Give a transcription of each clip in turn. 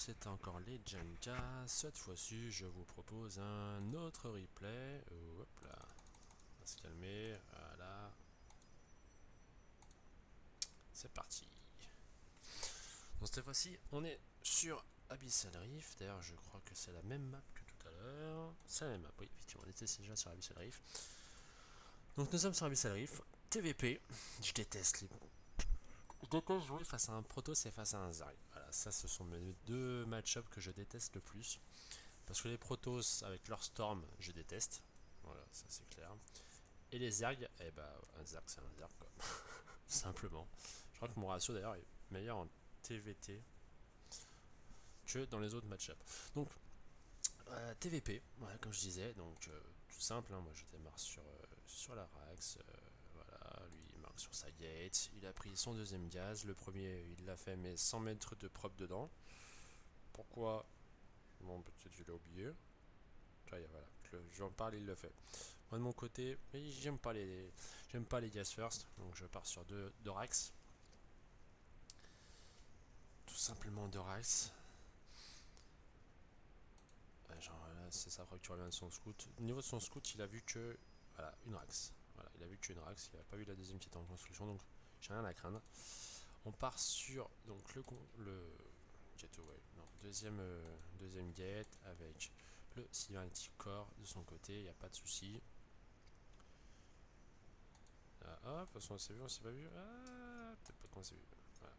c'est encore les Jenka. Cette fois-ci, je vous propose un autre replay. Hop là. On va se calmer. Voilà. C'est parti. Donc cette fois-ci, on est sur Abyssal Reef. D'ailleurs, je crois que c'est la même map que tout à l'heure. C'est la même map, oui, effectivement. On était déjà sur Abyssal Reef. Donc nous sommes sur Abyssal Reef. TVP. Je déteste les je déteste jouer face à un Protoss et face à un Zerg. Ça ce sont mes deux match-ups que je déteste le plus. Parce que les Protoss avec leur Storm, je déteste. Voilà, ça c'est clair. Et les Zerg, eh ben, un Zerg c'est un Zerg quoi. Simplement. Je crois que mon ratio d'ailleurs est meilleur en TVT que dans les autres match-ups. Donc, euh, TVP, voilà, comme je disais, donc euh, tout simple, hein, moi j'étais marre sur, euh, sur la Rax, voilà, lui il marque sur sa gate, il a pris son deuxième gaz, le premier il l'a fait mais sans mettre de prop dedans. Pourquoi? Bon peut-être je l'ai oublié. Voilà, j'en parle, il le fait. Moi de mon côté, j'aime pas les j'aime pas les gas first, donc je pars sur deux, deux Rax. Tout simplement deux Rax. genre là c'est tu reviens de son scout. Au niveau de son scout, il a vu que voilà, une Rax. Voilà, il a vu que une Rax, il n'a pas vu la deuxième qui était en construction, donc j'ai rien à craindre. On part sur donc le non, deuxième euh, deuxième gate avec le Cybernetic Core de son côté, il n'y a pas de souci. Ah, hop, façon on s'est vu, on s'est pas vu. Ah, pas.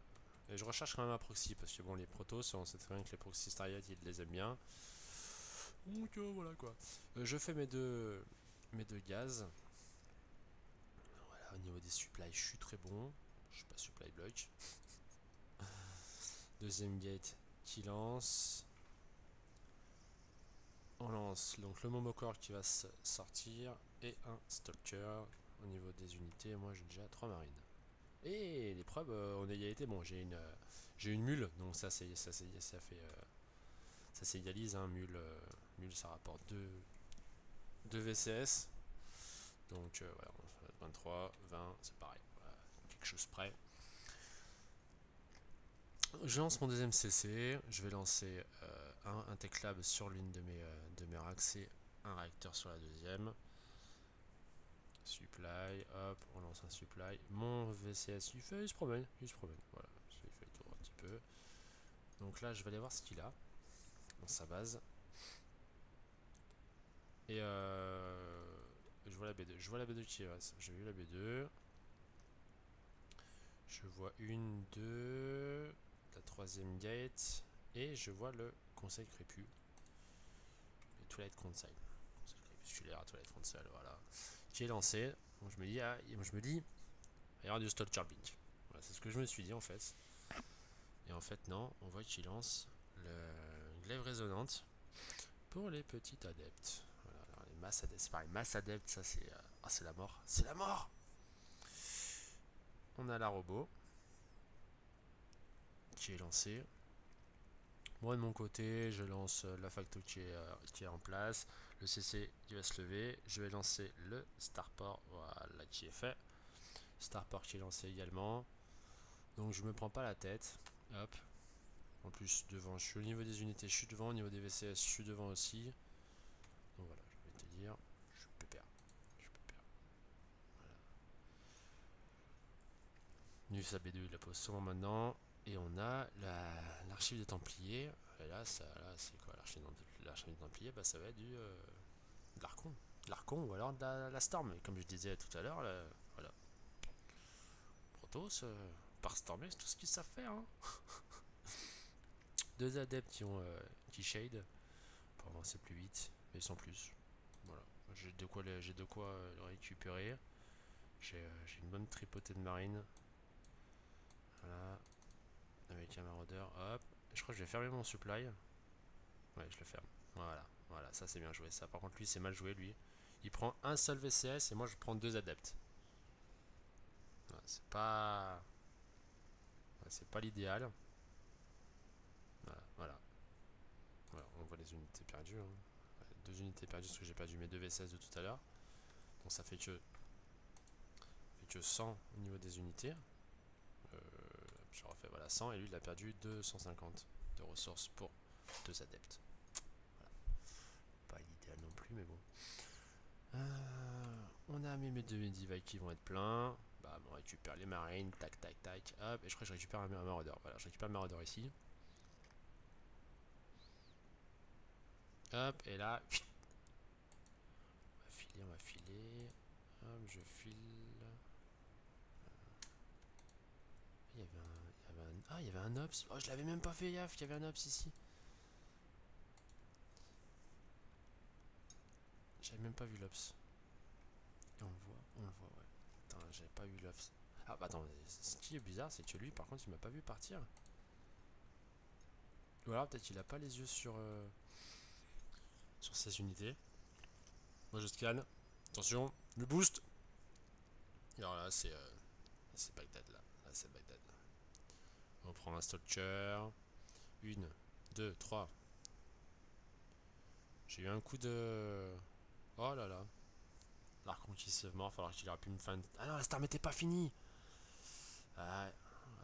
Et je recherche quand même un proxy parce que bon, les protos, on sait très bien que les proxy Starlight ils les aiment bien. Donc euh, voilà quoi. Euh, je fais mes deux mes deux gaz. Au niveau des supplies, je suis très bon. Je suis pas supply block. Deuxième gate qui lance. On lance donc le Momocore qui va sortir et un Stalker au niveau des unités. Moi j'ai déjà trois marines. Et l'épreuve, euh, on a égalité. Bon, j'ai une, euh, j'ai une mule, donc ça, c'est, ça, ça fait, euh, ça s'égalise. Hein, mule, mule, ça rapporte 2, 2 VCS. Donc voilà, 23, 20, c'est pareil. quelque chose près. Je lance mon deuxième CC, je vais lancer un, un Tech Lab sur l'une de mes, de mes racks et un réacteur sur la deuxième. Supply, hop, on lance un supply. Mon VCS, il fait, il se promène, il se promène. Voilà, je fait le tour un petit peu. Donc là, je vais aller voir ce qu'il a dans sa base. Et euh, je vois la B2. Je vois la B2 qui reste. J'ai vu la B2. Je vois une, deux, la troisième gate. Et je vois le conseil crépu. Le toilette conseil. Conseil crépusculaire, toilette conseil, voilà qui est lancé. Je me dis, ah, je me dis, il y aura du Stalker Blink. Voilà, c'est ce que je me suis dit en fait. Et en fait, non, on voit qu'il lance le glaive résonante pour les petits adeptes. C'est pareil, masse adeptes, ça c'est euh, ah, c'est la mort, c'est la mort On a la robot qui est lancée. Moi de mon côté, je lance la facto qui est, euh, qui est en place, le CC qui va se lever, je vais lancer le starport, voilà qui est fait. Starport qui est lancé également. Donc je me prends pas la tête. Hop. En plus devant, je suis au niveau des unités, je suis devant, au niveau des VCS, je suis devant aussi. Donc voilà, je vais te dire, je peux perdre. Je peux perdre. Voilà. Nus AB2 il la pose maintenant. Et on a l'archive des Templiers. Et là, ça, là c'est quoi l'archive des Templiers bah, Ça va être du, euh, de. L'Arcon ou alors de la, Storm. Comme je disais tout à l'heure, voilà. Protoss, euh, par Stormer, c'est tout ce qu'ils savent faire. Hein. Deux adeptes qui, ont, euh, qui shade pour avancer plus vite, mais sans plus. Voilà. J'ai de quoi, j'ai de quoi le récupérer. J'ai une bonne tripotée de marine. Voilà avec un maraudeur, hop. Je crois que je vais fermer mon supply. Ouais, je le ferme. Voilà, voilà, ça c'est bien joué. Ça, par contre, lui, c'est mal joué, lui. Il prend un seul VCS et moi, je prends deux adeptes. c'est pas... c'est pas l'idéal. Voilà, voilà. on voit les unités perdues. Hein. Deux unités perdues parce que j'ai perdu mes deux VCS de tout à l'heure. Donc ça fait que... fait que 100 au niveau des unités. Je refais, voilà, 100, et lui il a perdu 250 de ressources pour deux adeptes. Voilà. Pas l'idéal non plus, mais bon. Euh, on a mes deux Medivac qui vont être pleins. Bah, on récupère les marines, tac, tac, tac, hop. Et je crois que je récupère un, marauder. Voilà, je récupère le marauder ici. Hop, et là, on va filer, on va filer. Hop, je file. Il y avait un, il y avait un, ops. Oh, je l'avais même pas fait gaffe, il y avait un ops ici. J'avais même pas vu l'ops. On le voit, on le voit, ouais. Attends, j'avais pas vu l'ops. Ah bah attends, ce qui est bizarre, c'est que lui, par contre, il m'a pas vu partir. Ou alors peut-être qu'il a pas les yeux sur... Euh, sur ses unités. Moi je scanne. Attention, le boost. alors là c'est euh, c'est Bagdad là. Là c'est Bagdad. On prend un stalker. Une, deux, trois. J'ai eu un coup de. Oh là là. L'arc se mort, falloir qu'il aurait pu me faire Ah non, la star n'était pas finie Ah,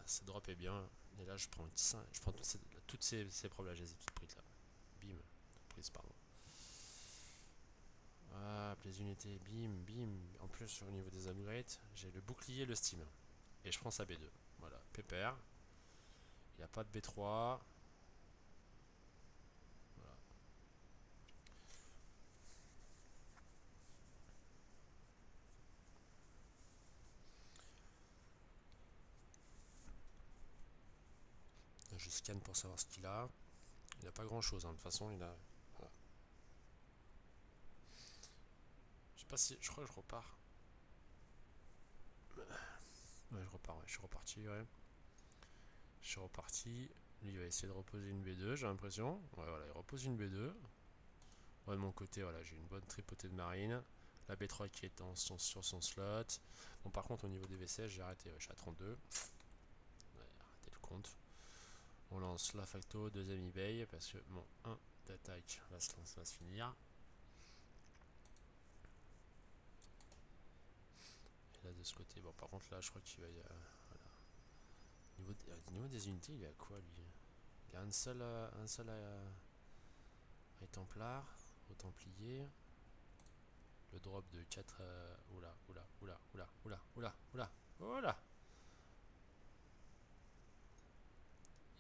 ce drop est bien. Et là, je prends, je prends toutes ces, toutes ces, là, j'ai toutes prises là. Bim, prise, pardon. Ah, les unités, bim, bim. En plus, au niveau des upgrades, j'ai le bouclier le steam. Et je prends sa B2. Voilà, pépère. Il n'y a pas de B3. Voilà. Je scanne pour savoir ce qu'il a. Il n'a pas grand chose, hein. de toute façon, il a pas si. Je crois que je repars. Je repars. Je suis reparti, ouais. Je suis reparti. Lui, il va essayer de reposer une B2, j'ai l'impression. Ouais, voilà, il repose une B2. Ouais, de mon côté, voilà, j'ai une bonne tripotée de marine. La B3 qui est en, sur son slot. Bon, par contre, au niveau des VCS, j'ai arrêté. je suis à 32. Ouais, le compte. On lance la facto, deuxième eBay, parce que, bon, 1 d'attaque va se, va se finir. là de ce côté. Bon, par contre, là, je crois qu'il va y avoir. Au niveau des unités, il est à quoi lui? Il a un seul, euh, un seul euh, Templar, au Templier. Le drop de 4. Euh, oula, oula, oula, oula, oula, oula, oula, oula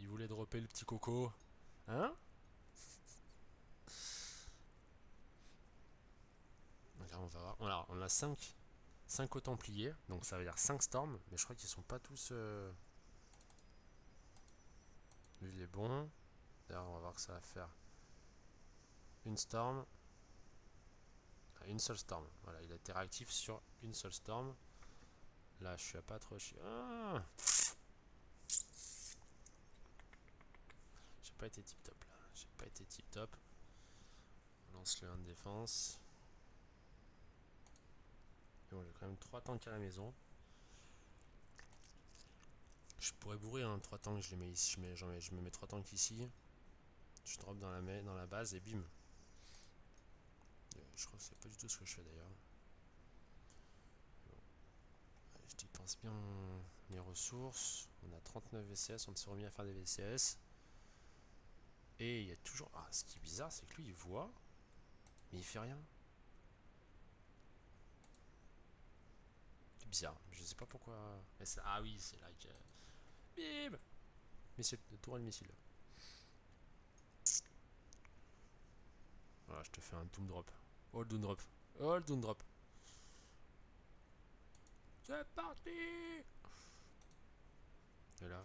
Il voulait dropper le petit coco. Hein? On va voir. Voilà, on a 5 5 au Templier, donc ça veut dire 5 Storms, mais je crois qu'ils sont pas tous... Euh... Lui il est bon. D'ailleurs on va voir que ça va faire une Storm. Ah, une seule Storm, voilà, il a été réactif sur une seule Storm. Là je suis à pas trop... Ah J'ai pas été tip top là, j'ai pas été tip top. On lance le 1 de défense j'ai quand même 3 tanks à la maison. Je pourrais bourrer hein, 3 tanks, je les mets ici, je, mets, je me mets 3 tanks ici. Je drop dans la, dans la base et bim. Euh, je crois que c'est pas du tout ce que je fais d'ailleurs. Je dépense bien mes ressources. On a 39 VCS, on s'est remis à faire des VCS. Et il y a toujours... Ah, ce qui est bizarre, c'est que lui, il voit, mais il fait rien. bizarre. Je sais pas pourquoi. ah oui, c'est là que. Bim Missile, de tour de missile. Voilà, je te fais un doom drop. All doom drop. All doom drop. C'est parti Et là.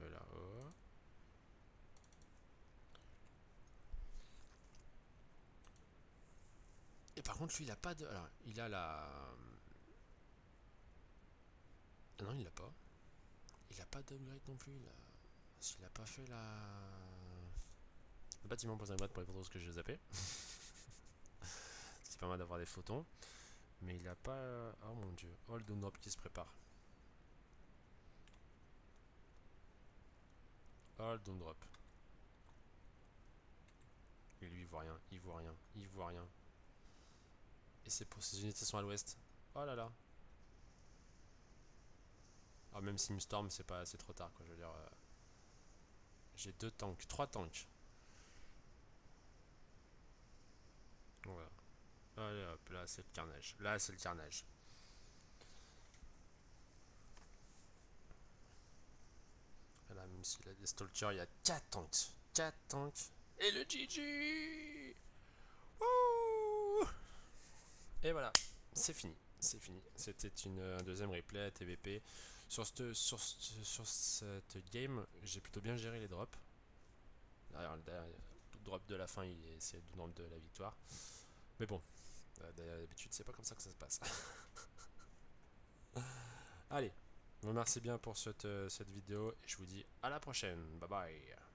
Et là, oh. Et par contre, lui, il a pas de... Alors, il a la... Ah non, il l'a pas. Il a pas d'upgrade non plus. Il a... A pas fait la... Le bâtiment pour un boîte pour les photos que j'ai zappé. C'est pas mal d'avoir des photons. Mais il a pas... Oh mon dieu. Hold on drop qui se prépare. Hold on drop. Et lui, il voit rien. Il voit rien. Il voit rien. Et c'est pour ces unités sont à l'ouest. Oh là là. Ah, même Simstorm, c'est pas c'est trop tard, quoi. Je veux dire. euh, J'ai deux tanks, trois tanks. Voilà. Allez hop, là c'est le carnage. Là c'est le carnage. Là, même s'il a des il y a 4 tanks. 4 tanks. Et le GG Et voilà, c'est fini. C'est fini. C'était une, un deuxième replay à TVP. Sur cette, sur, sur cette game, j'ai plutôt bien géré les drops. Derrière, le drop de la fin, c'est le drop de la victoire. Mais bon, euh, d'habitude, c'est pas comme ça que ça se passe. Allez, vous remercie bien pour cette, euh, cette vidéo et je vous dis à la prochaine. Bye bye.